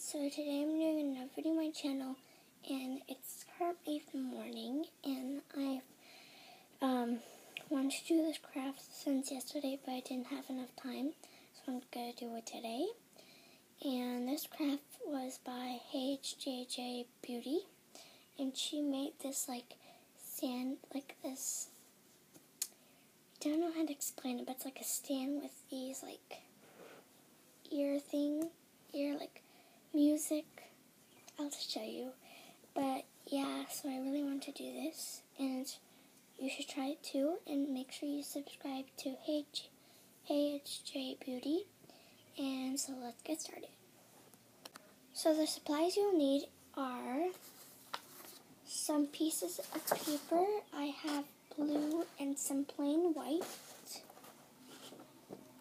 so today I'm doing another video on my channel, and it's currently the morning, and I um, wanted to do this craft since yesterday, but I didn't have enough time, so I'm going to do it today. And this craft was by HJJ Beauty, and she made this, like, sand, like this, I don't know how to explain it, but it's like a stand with these, like, ear thing, ear, like, music. I'll show you. But yeah, so I really want to do this, and you should try it too. And make sure you subscribe to H HJ Beauty. And so let's get started. So the supplies you'll need are some pieces of paper. I have blue and some plain white.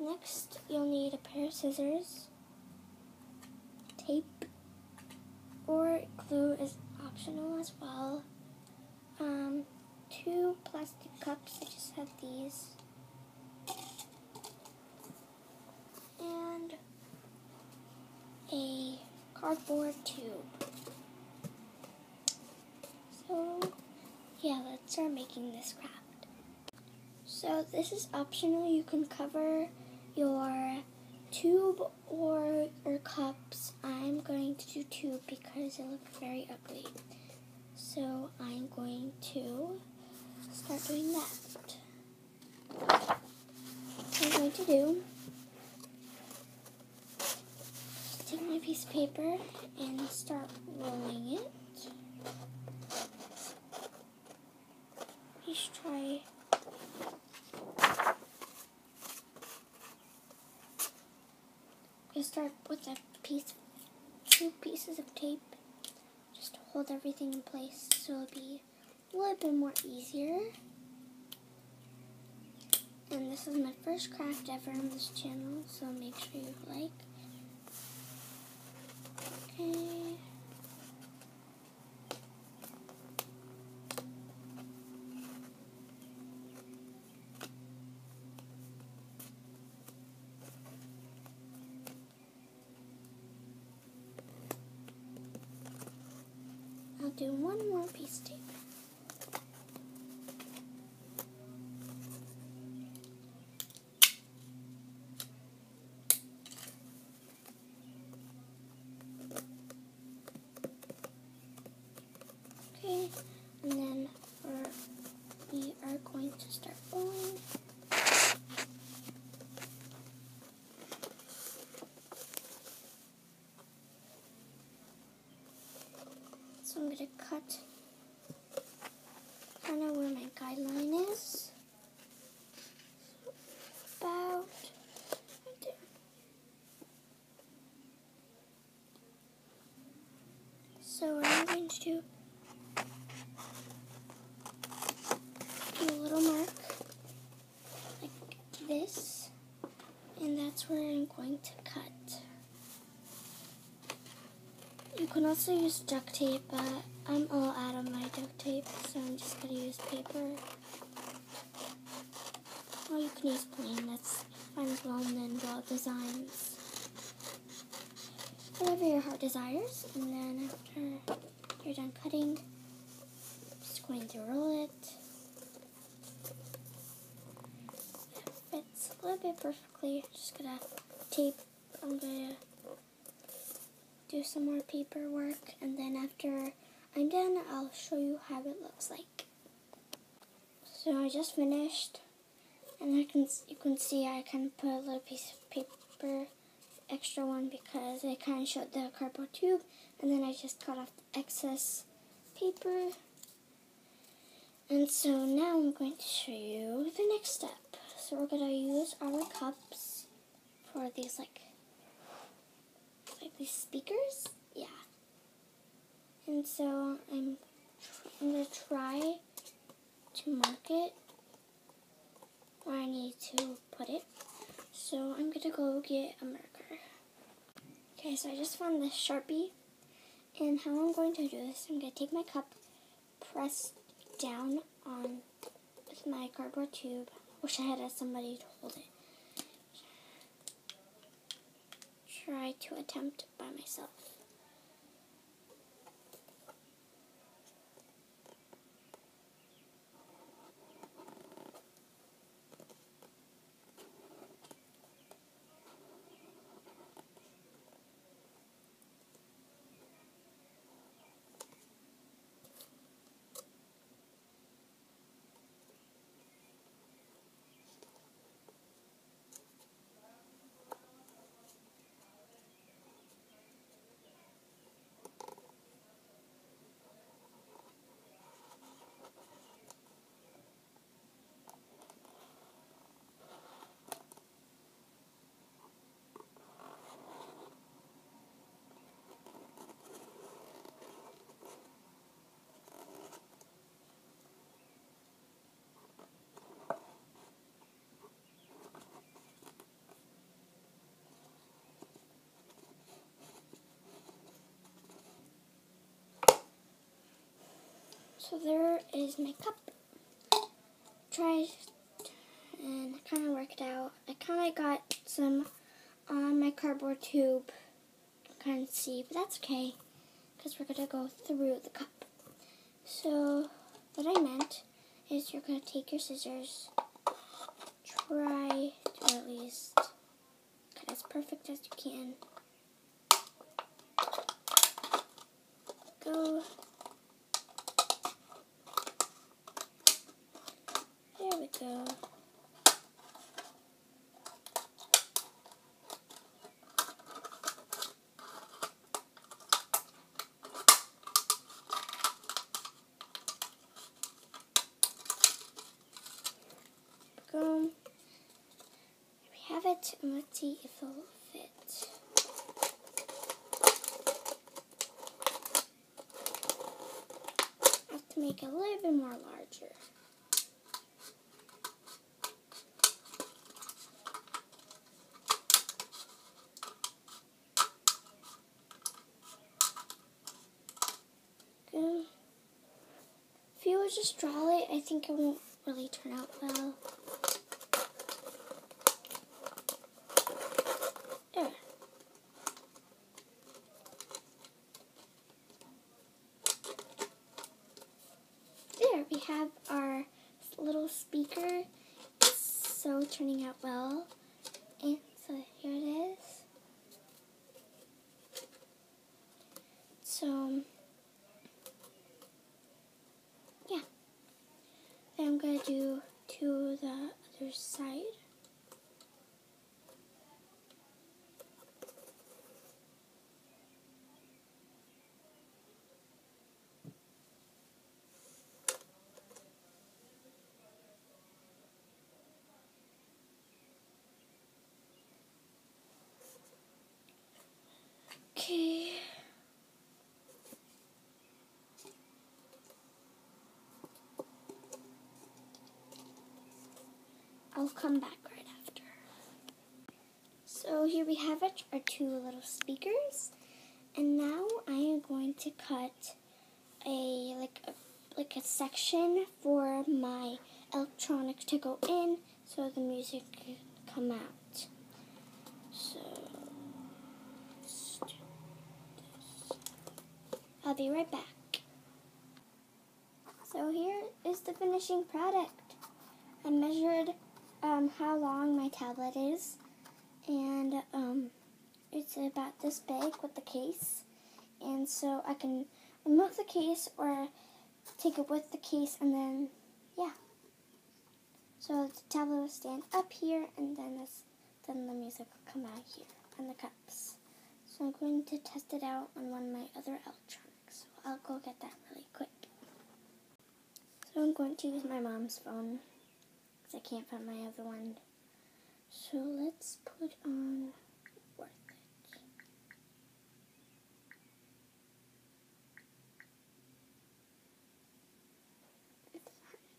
Next, you'll need a pair of scissors, tape, or glue is optional as well. Um, two plastic cups, I just have these. And a cardboard tube. So, yeah, let's start making this craft. So this is optional. You can cover your tube or your cups. I'm going to do tube because it looks very ugly. So I'm going to start doing that. What I'm going to do take my piece of paper and start rolling it. Please try Just start with a piece, two pieces of tape, just to hold everything in place so it'll be a little bit more easier. And this is my first craft ever on this channel, so make sure you like. Okay. I'll do one more piece of tape. Okay, and then we're, we are going to start rolling. Going to cut kind of where my guideline is. About right there. So I'm going to do a little mark like this, and that's where I'm going to cut. You can also use duct tape, but I'm all out of my duct tape, so I'm just going to use paper. Or you can use plain, that's fine as well, and then draw designs. Whatever your heart desires, and then after you're done cutting, just going to roll it. It fits a little bit perfectly. Just gonna tape, I'm gonna do some more paperwork and then after I'm done I'll show you how it looks like. So I just finished and I can you can see I kind of put a little piece of paper extra one because I kind of showed the cardboard tube and then I just cut off the excess paper and so now I'm going to show you the next step. So we're going to use our cups for these like like these speakers. Yeah. And so I'm I'm gonna try to mark it where I need to put it. So I'm gonna go get a marker. Okay, so I just found this Sharpie. And how I'm going to do this, I'm gonna take my cup, press down on with my cardboard tube. Wish I had somebody to hold it. Try to attempt by myself. So there is my cup. Tried and kind of worked out. I kind of got some on my cardboard tube. Kind of see, but that's okay because we're going to go through the cup. So what I meant is you're going to take your scissors, try to at least cut as perfect as you can. Go. There we go. Boom. We have it, and let's see if it'll fit. have to make it a little bit more larger. Good. If you would just draw it, I think it won't really turn out well. There. There, we have our little speaker. It's so turning out well. And so here it is. So, yeah. Then I'm going to do to the other side. Okay. I'll come back right after. So here we have it, our two little speakers. And now I am going to cut a like a, like a section for my electronics to go in so the music can come out. So. I'll be right back. So here is the finishing product. I measured um, how long my tablet is, and um, it's about this big with the case. And so I can remove the case or take it with the case, and then yeah. So the tablet will stand up here, and then this, then the music will come out here, and the cups. So I'm going to test it out on one of my other electronics. So I'll go get that really quick. So I'm going to use my mom's phone I can't find my other one. So let's put on worth it. It's harmony.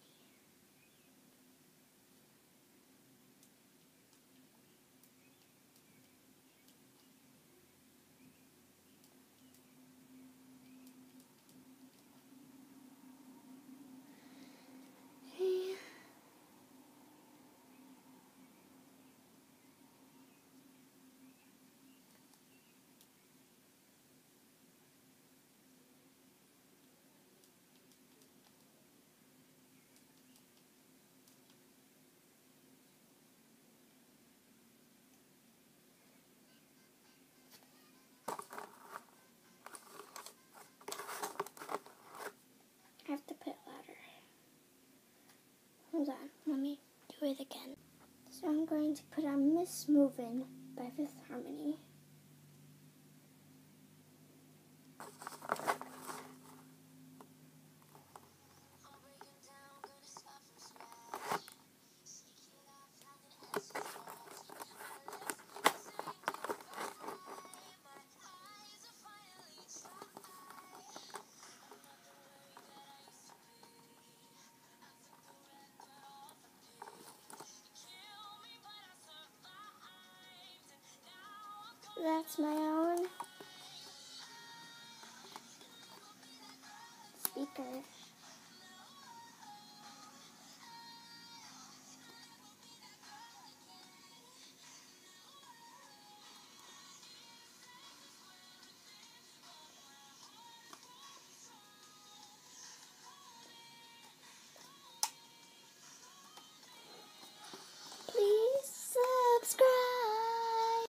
Okay. I have to put it louder. Hold on, let me do it again. So I'm going to put on Miss Movin' by Fifth Harmony. that's my own speaker.